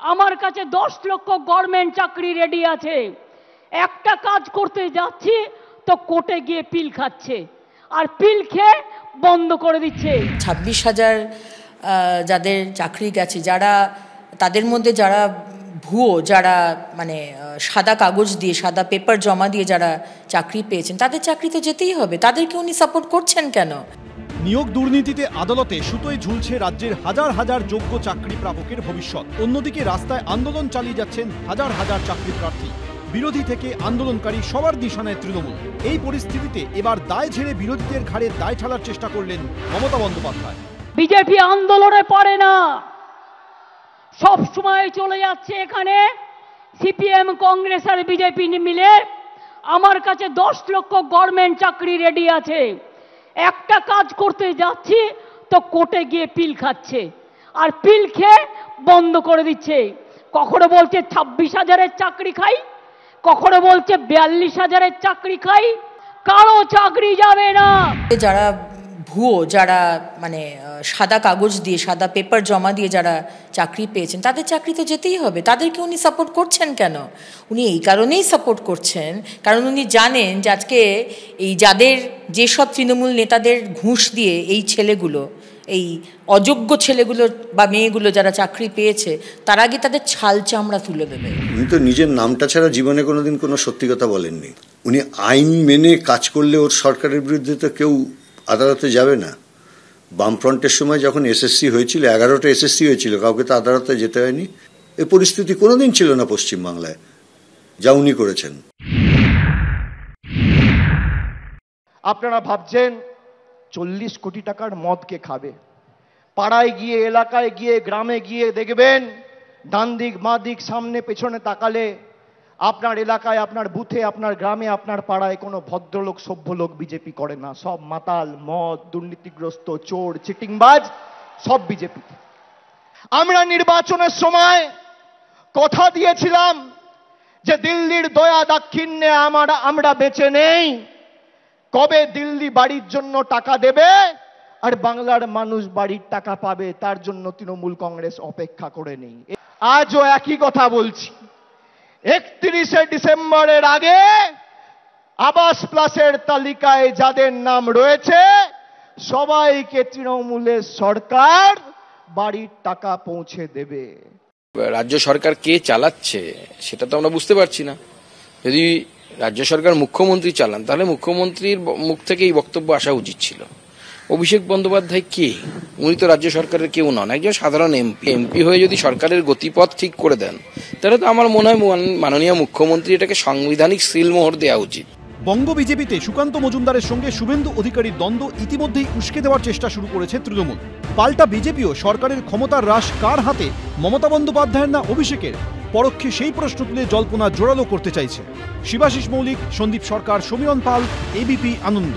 আমার কাছে দশ লক্ষ গভর্নমেন্ট চাকরি রেডি আছে। একটা কাজ করতে যাচ্ছি, তো কোর্টে গিয়ে পিল খাচ্ছে। আর পিল খেয়ে বন্ধ করে দিচ্ছে। ছাব্বিশ হাজার যাদের চাকরি গেছে, যারা, তাদের মধ্যে যারা ভুয়ো, যারা মানে সাদা কাগজ দিয়ে, সাদা পেপার জমা দিয়ে যারা চাকরি পেয়েছেন, তাদের চাকরি তো যেতেই হবে। তাদেরকে উনি সাপোর্ট করছেন কেন? নিয়োগ দুর্নীতিতে আদালতে সুতোয় ঝুলছে রাজ্যের হাজার হাজার যোগ্য চাকরি প্রাপকের ভবিষ্যৎ। অন্যদিকে রাস্তায় আন্দোলন চালিয়ে যাচ্ছেন হাজার হাজার চাকরি প্রার্থী। বিরোধী থেকে আন্দোলনকারী সবার নিশানায় তৃণমূল। এই পরিস্থিতিতে এবার দায় ঝেড়ে বিরোধীদের ঘাড়ে দায় ঠালার চেষ্টা করলেন মমতা বন্দ্যোপাধ্যায়। বিজেপি আন্দোলনে পারে না। সব সময় চলে যাচ্ছে এখানে। সিপিএম, কংগ্রেস আর বিজেপি মিলে আমার কাছে দশ লক্ষ গভর্নমেন্ট চাকরি রেডি আছে। একটা কাজ করতে যাচ্ছি, তো কোর্টে গিয়ে পিল খাচ্ছে। আর পিল খেয়ে বন্ধ করে দিচ্ছে। কখনো বলছে ছাব্বিশ হাজারের চাকরি খাই, কখনো বলছে বিয়াল্লিশ হাজারের চাকরি খাই, কারও চাকরি যাবে না। যারা ভুয়ো, যারা মানে সাদা কাগজ দিয়ে, সাদা পেপার জমা দিয়ে যারা চাকরি পেয়েছেন, তাদের চাকরি তো যেতেই হবে। তাদেরকে উনি সাপোর্ট করছেন কেন? উনি এই কারণেই সাপোর্ট করছেন। কারণ উনি জানেন যে আজকে এই যাদের যেসব তৃণমূল নেতাদের ঘুষ দিয়ে এই ছেলেগুলো, এই অযোগ্য ছেলেগুলো বা মেয়েগুলো যারা চাকরি পেয়েছে, তার আগে তাদের ছাল চামড়া তুলে দেবে। উনি তো নিজের নামটা ছাড়া জীবনে কোনোদিন কোনো সত্যি কথা বলেননি। উনি আইন মেনে কাজ করলে ওর সরকারের বিরুদ্ধে তো কেউ আদালতে যাবে না। বামফ্রন্টের সময় যখন এসএসসি হয়েছিল, এগারোটা এসএসসি হয়েছিল, কাউকে তো আদালতে যেতে হয়নি। এ পরিস্থিতি কোনোদিন ছিল না পশ্চিমবাংলায়, যা উনি করেছেন। আপনারা ভাবছেন চল্লিশ কোটি টাকার মদ কে খাবে। পাড়ায় গিয়ে, এলাকায় গিয়ে, গ্রামে গিয়ে দেখবেন ডান দিক বাঁ দিক সামনে, পেছনে তাকালে আপনার এলাকায়, আপনার বুথে, আপনার গ্রামে, আপনার পাড়ায় কোনো ভদ্রলোক সভ্য লোক বিজেপি করে না। সব মাতাল, মদ, দুর্নীতিগ্রস্ত, চোর, চিটিংবাজ, সব বিজেপি আমরা নির্বাচনের সময় কথা দিয়েছিলাম যে দিল্লির দয়া দাক্ষিণ্যে আমার, আমরা বেঁচে নেই। কবে দিল্লি বাড়ির জন্য টাকা দেবে আর বাংলার মানুষ বাড়ির টাকা পাবে, তার জন্য তৃণমূল কংগ্রেস অপেক্ষা করে নেই। আজও একই কথা বলছি। একত্রিশে ডিসেম্বরের আগে আবাস প্লাসের তালিকায় যাদের নাম রয়েছে, সবাইকে তৃণমূলের সরকার বাড়ির টাকা পৌঁছে দেবে। রাজ্য সরকার কে চালাচ্ছে, সেটা তো আমরা বুঝতে পারছি না। যদি রাজ্য সরকার মুখ্যমন্ত্রী চালান, তাহলে মুখ্যমন্ত্রীর মুখ থেকে এই বক্তব্য আসা উচিত ছিল। অভিষেক বন্দ্যোপাধ্যায় কে? উনি তো রাজ্য সরকারের কেউ নন, একজন সাধারণ এমপি। এমপি হয়ে যদি সরকারের গতিপথ ঠিক করে দেন, তাহলে তো আমার মনে হয় মাননীয় মুখ্যমন্ত্রী এটাকে সাংবিধানিক সিলমোহর দেওয়া উচিত। বঙ্গ বিজেপিতে সুকান্ত মজুমদারের সঙ্গে শুভেন্দু অধিকারীর দ্বন্দ্ব ইতিমধ্যেই উস্কে দেওয়ার চেষ্টা শুরু করেছে তৃণমূল। পাল্টা বিজেপিও সরকারের ক্ষমতার হ্রাস কার হাতে, মমতা বন্দ্যোপাধ্যায়ের না অভিষেকের? পরোক্ষে সেই প্রশ্ন তুলে জল্পনা জোরালো করতে চাইছে। শিবাশিস মৌলিক, সন্দীপ সরকার, সমীরণ পাল এবিপি আনন্দ।